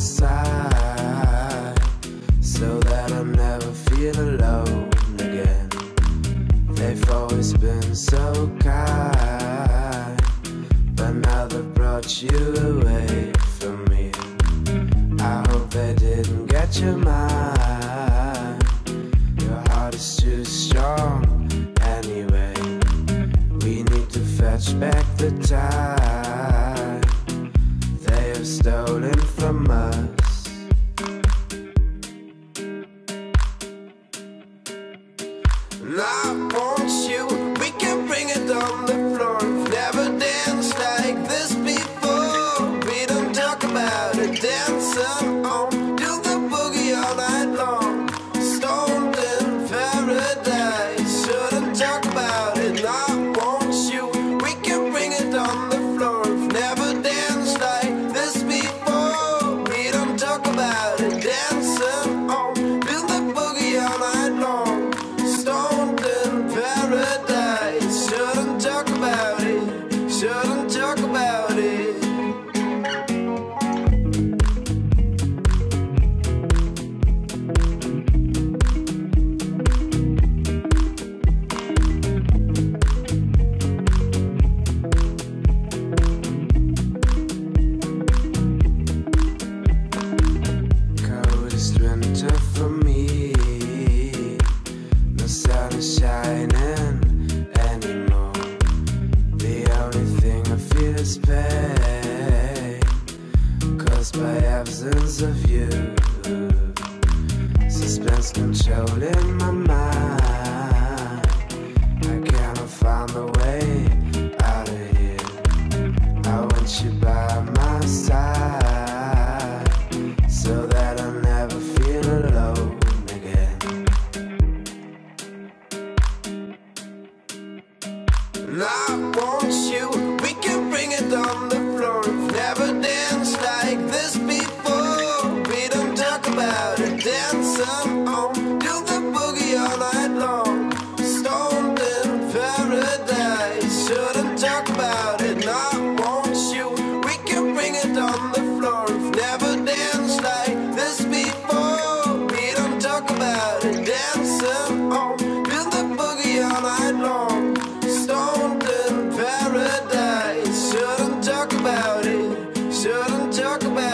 so that I never feel alone again. They've always been so kind, but now they've brought you away from me. I hope they didn't get your mind. Your heart is too strong anyway. We need to fetch back the time. I want you. this pain caused by absence of you. Suspense controlling my mind. I cannot find a way out of here. I want you by my side. about it, dancing on, do the boogie all night long. Stoned in paradise, shouldn't talk about it, not want you. We can bring it on the floor, I've never danced like this before. We don't talk about it, dancing on, do the boogie all night long. Stoned in paradise, shouldn't talk about it, shouldn't talk about it.